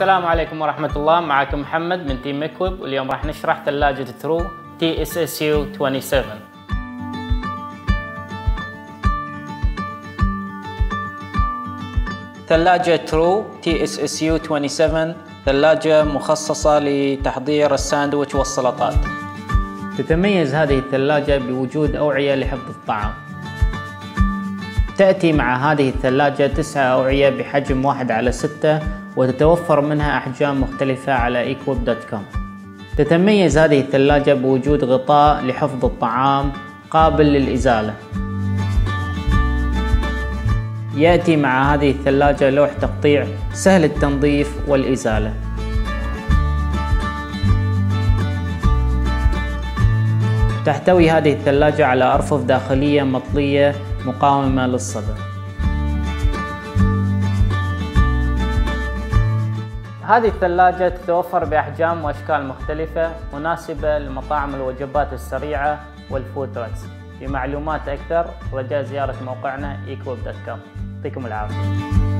السلام عليكم ورحمة الله. معكم محمد من team مكوب واليوم راح نشرح ثلاجة True TSSU 27 ثلاجة True TSSU 27 ثلاجة مخصصة لتحضير الساندويتش والسلطات. تتميز هذه الثلاجة بوجود أوعية لحفظ الطعام. تأتي مع هذه الثلاجة تسعة أوعية بحجم واحد على ستة وتتوفر منها أحجام مختلفة على equip.com تتميز هذه الثلاجة بوجود غطاء لحفظ الطعام قابل للإزالة. يأتي مع هذه الثلاجة لوح تقطيع سهل التنظيف والإزالة. تحتوي هذه الثلاجة على أرفف داخلية مطلية مقاومة للصدى هذه الثلاجة تتوفر بأحجام وأشكال مختلفة مناسبة لمطاعم الوجبات السريعة والفود تراكس لمعلومات أكثر رجاء زيارة موقعنا equip.com يعطيكم العافية.